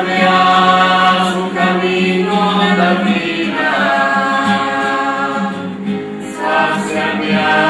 guardia su camino de la vida, sacia mi alma.